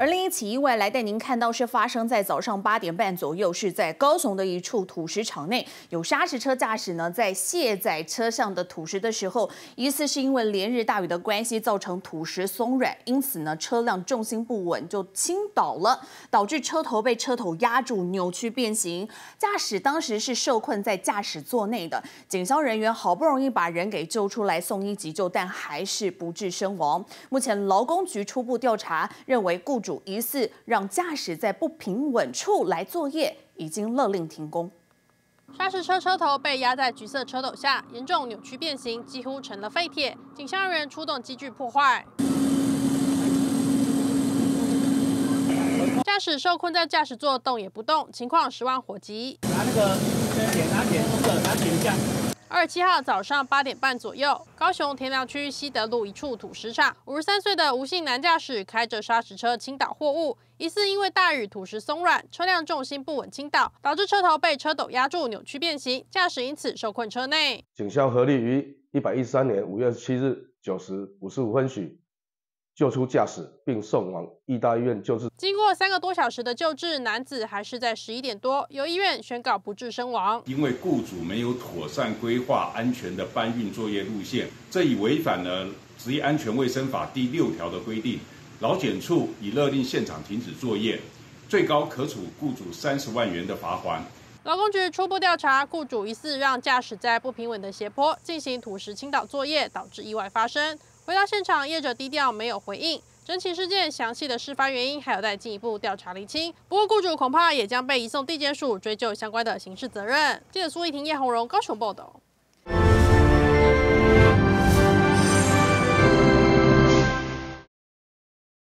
而另一起意外来带您看到是发生在早上八点半左右，是在高雄的一处土石场内，有砂石车驾驶呢在卸载车上的土石的时候，疑似是因为连日大雨的关系造成土石松软，因此呢车辆重心不稳就倾倒了，导致车头被车头压住扭曲变形，驾驶当时是受困在驾驶座内的，警消人员好不容易把人给救出来送医急救，但还是不治身亡。目前劳工局初步调查认为雇主。主疑似让驾驶在不平稳处来作业，已经勒令停工。砂石车车头被压在橘色车斗下，严重扭曲变形，几乎成了废铁。警消人员出动机具破坏，驾驶受困在驾驶座动也不动，情况十万火急。拿那个点拿点，拿点一下。二十七号早上八点半左右，高雄田寮区西德路一处土石场，五十三岁的吴姓男驾驶开着砂石车倾倒货物，疑似因为大雨土石松软，车辆重心不稳倾倒，导致车头被车斗压住扭曲变形，驾驶因此受困车内。警消合力于一百一十三年五月七日九时五十五分许。救出驾驶，并送往义大医院救治。经过三个多小时的救治，男子还是在十一点多由医院宣告不治身亡。因为雇主没有妥善规划安全的搬运作业路线，这已违反了职业安全卫生法第六条的规定。劳检处已勒令现场停止作业，最高可处雇主三十万元的罚款。劳工局初步调查，雇主疑似让驾驶在不平稳的斜坡进行土石倾倒作业，导致意外发生。回到现场，业者低调没有回应。整起事件详细的事发原因还有待进一步调查厘清。不过，雇主恐怕也将被移送地检署追究相关的刑事责任。记者苏怡婷、叶红荣高雄报道。